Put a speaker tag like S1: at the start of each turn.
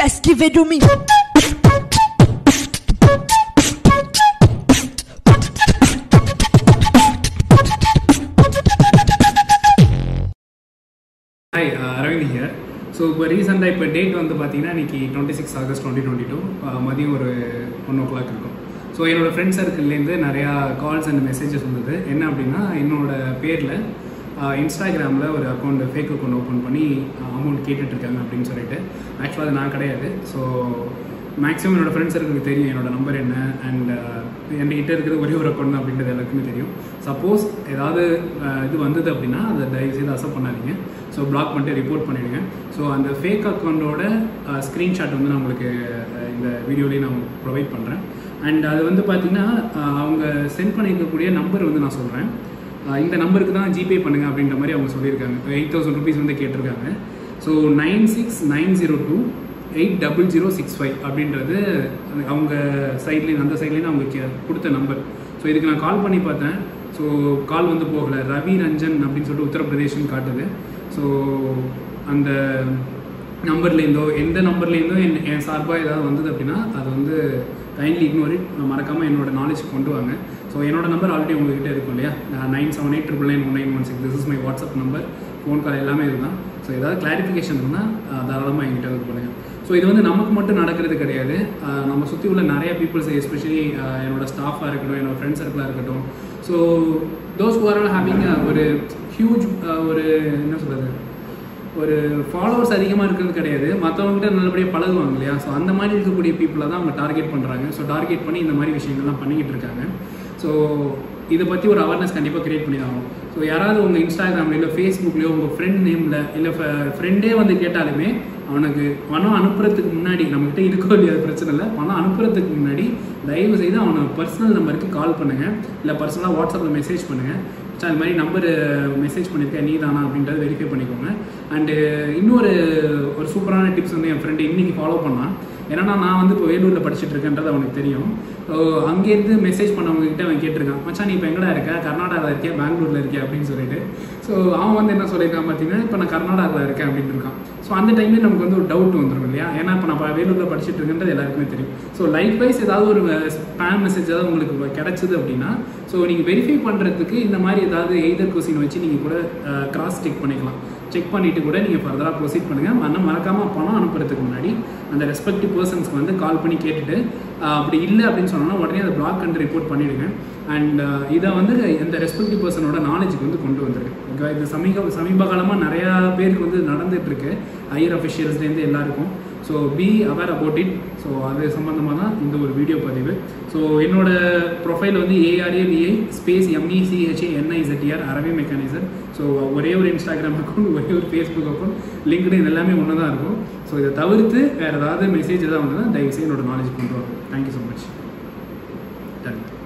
S1: Just give it to me.
S2: Hi Aravind here so இப்போ ரீசெண்டாக இப்போ டேட் வந்து பார்த்தீங்கன்னா இன்னைக்கு twenty six August twenty twenty two மதியம் ஒரு ஒன் ஓ கிளாக் இருக்கும் ஸோ என்னோடய ஃப்ரெண்ட் சர்க்கிள்லேருந்து நிறையா கால்ஸ் அண்ட் மெசேஜஸ் வந்தது. என்ன அப்படின்னா என்னோடய பேரில் இன்ஸ்டாகிராமில் ஒரு அக்கௌண்ட் ஃபேக் அக்கௌண்ட் ஓப்பன் பண்ணி அமௌண்ட் கேட்டுட்ருக்காங்க அப்படின்னு சொல்லிட்டு. ஆக்சுவலாக அது நான் கிடையாது. ஸோ மேக்ஸிமம் என்னோடய ஃப்ரெண்ட்ஸ் இருக்கிறது தெரியும் என்னோடய நம்பர் என்ன அண்ட் என்கிட்ட இருக்கிறது ஒரே ஒரு அக்கௌண்ட் தான் அப்படின்றது எல்லாருக்குமே தெரியும். சப்போஸ் ஏதாவது இது வந்தது அப்படின்னா அதை தயவு செய்து அசப்ட் பண்ணாதீங்க. ஸோ பிளாக் பண்ணிட்டு ரிப்போர்ட் பண்ணிடுங்க. ஸோ அந்த ஃபேக் அக்கௌண்ட்டோட ஸ்க்ரீன்ஷாட் வந்து நான் உங்களுக்கு இந்த வீடியோலேயே நான் ப்ரொவைட் பண்ணுறேன் அண்ட் அது வந்து பார்த்தீங்கன்னா அவங்க சென்ட் பண்ணியிருக்கக்கூடிய நம்பர் வந்து நான் சொல்கிறேன் இந்த நம்பருக்கு தான் ஜிபே பண்ணுங்க அப்படின்ற மாதிரி அவங்க சொல்லியிருக்காங்க. இப்போ எயிட் தௌசண்ட் ருபீஸ் வந்து கேட்டிருக்காங்க. So nine six nine zero two eight double zero six five அப்படின்றது அவங்க சைட்லேருந்து அந்த சைட்லேருந்து அவங்க கே- கொடுத்த நம்பர் ஸோ இதுக்கு நான் கால் பண்ணி பார்த்தேன். ஸோ கால் வந்து போகலை. ரவி ரஞ்சன் அப்படின்னு சொல்லிட்டு உத்தரப்பிரதேஷ்னு காட்டுது. ஸோ அந்த நம்பர்லேருந்தோ எந்த நம்பர்லேருந்தோ என் என் சார்பாக ஏதாவது வந்தது அப்படின்னா அது வந்து கைண்ட்லி இக்னோர் இட் மறக்காமல் என்னோட நாலேஜ் கொண்டு வாங்க. ஸோ என்னோட நம்பர் ஆல்ரெடி உங்ககிட்ட இருக்கும் இல்லையா? Nine seven eight triple nine one nine one six this is my WhatsApp number phone call எல்லாமே இதுதான். ஸோ ஏதாவது கிளாரிஃபிகேஷன் இருந்தால் தாராளமாக எங்கிட்ட இது பண்ணுங்கள் ஸோ இது வந்து நமக்கு மட்டும் நடக்கிறது கிடையாது. நம்ம சுற்றி உள்ள நிறைய பீப்புள்ஸ் எஸ்பெஷலி என்னோட ஸ்டாஃபாக இருக்கட்டும் என்னோட ஃப்ரெண்ட்ஸ் சர்க்கிளாக இருக்கட்டும். So those who are having ஒரு ஹியூஜ் ஒரு என்ன சொல்கிறது ஒரு ஃபாலோவர்ஸ் அதிகமாக இருக்கிறது கிடையாது. மற்றவங்ககிட்ட நல்லபடியாக பழகுவாங்க இல்லையா? ஸோ அந்த மாதிரி இருக்கக்கூடிய பீப்புளை தான் அவங்க டார்கெட் பண்ணுறாங்க ஸோ டார்கெட் பண்ணி இந்த மாதிரி விஷயங்கள்லாம் பண்ணிக்கிட்டு இருக்காங்க. ஸோ இதை பற்றி ஒரு அவேர்னஸ் கண்டிப்பாக கிரியேட் பண்ணி ஆகும் ஸோ யாராவது உங்கள் இன்ஸ்டாகிராமில் இல்லை ஃபேஸ்புக்லேயோ உங்கள் ஃப்ரெண்ட் நேமில் இல்லை ஃப்ரெண்டே வந்து கேட்டாலுமே அவனுக்கு பணம் அனுப்புறதுக்கு முன்னாடி நம்மகிட்ட இருக்கோ இல்லையா பிரச்சனை இல்லை. பணம் அனுப்புறதுக்கு முன்னாடி தயவு செய்து அவனை பர்சனல் நம்பருக்கு கால் பண்ணுங்கள் இல்லை பர்சனலாக வாட்ஸ்அப்பில் மெசேஜ் பண்ணுங்கள் ஸோ அது மாதிரி நம்பர் மெசேஜ் பண்ணியிருக்கேன் நீ தானா அப்படின்றத வெரிஃபை பண்ணிக்கோங்க. அண்டு இன்னொரு ஒரு சூப்பரான டிப்ஸ் வந்து என் ஃப்ரெண்டு இன்னைக்கு ஃபாலோ பண்ணான். ஏன்னா நான் வந்து இப்போ வேலூரில் படிச்சுட்டு இருக்கேன்றது அவனுக்கு தெரியும். ஸோ அங்கேருந்து மெசேஜ் பண்ணவங்ககிட்ட அவன் கேட்டிருக்கான் மச்சான் நீ இப்போ எங்கடா இருக்க? கர்நாடகாவில் இருக்கியா? பெங்களூரில் இருக்கியா? அப்படின்னு சொல்லிட்டு. ஸோ அவன் வந்து என்ன சொல்லியிருக்கான் பார்த்தீங்கன்னா இப்போ நான் கர்நாடகாவில் இருக்கேன் அப்படின்னு இருக்கான். ஸோ அந்த டைம்லேயே நமக்கு வந்து ஒரு டவுட் வந்துடும் இல்லையா? ஏன்னா இப்போ நான் வேலூரில் படிச்சுட்டு இருக்கேன்றது எல்லாருக்குமே தெரியும். ஸோ லைஃப் வைஸ் ஏதாவது ஒரு ஸ்பேம் மெசேஜ் ஏதாவது உங்களுக்கு கிடச்சிது அப்படின்னா ஸோ நீங்கள் வெரிஃபை பண்ணுறதுக்கு இந்த மாதிரி ஏதாவது எய்தர் கொஸ்டின் வச்சு நீங்கள் கூட கிராஸ் செக் பண்ணிக்கலாம். செக் பண்ணிவிட்டு கூட நீங்கள் ஃபர்தராக ப்ரொசீட் பண்ணுங்கள் ஆனால் மறக்காமல் பணம் அனுப்புறதுக்கு முன்னாடி அந்த ரெஸ்பெக்டிவ் பர்சன்ஸ்க்கு வந்து கால் பண்ணி கேட்டுட்டு அப்படி இல்லை அப்படின்னு சொன்னோன்னா உடனே அதை பிளாக் அண்ட் ரிப்போர்ட் பண்ணிடுங்க. அண்ட் இதை வந்து இந்த ரெஸ்பெக்டிவ் பர்சனோட நாலேஜுக்கு வந்து கொண்டு வந்துருக்கு ஓகேவா இது சமீப சமீப காலமாக நிறையா பேருக்கு வந்து நடந்துகிட்ருக்கு ஐயர் ஹையர் அஃபிஷியல்ஸ்லேருந்து எல்லாருக்கும். So be aware about it so அது சம்மந்தமாக தான் இந்த ஒரு வீடியோ பதிவு. ஸோ என்னோட ப்ரொஃபைல் வந்து ஏஆர்ஏவிஐ ஸ்பேஸ் எம்இசிஹெச்ஏ என்ஐசெட்ஆர் அரவி மெக்கானிசர் ஸோ ஒரே ஒரு இன்ஸ்டாகிராம் அக்கௌண்ட் ஒரே ஒரு ஃபேஸ்புக் அக்கௌண்ட் லிங்க்டு இது எல்லாமே ஒன்று தான் இருக்கும். ஸோ இதை தவிர்த்து வேறு ஏதாவது மெசேஜ் எதாவது வந்ததுன்னா தயவுசெய்து என்னோட நாலேஜ் கொண்டு வரும் தேங்க்யூ ஸோ மச் தேங்க்யூ